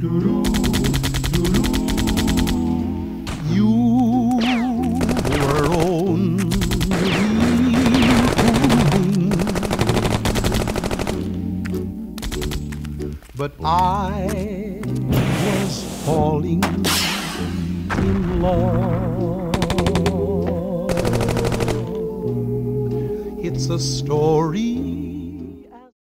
But I was falling in love. It's a story.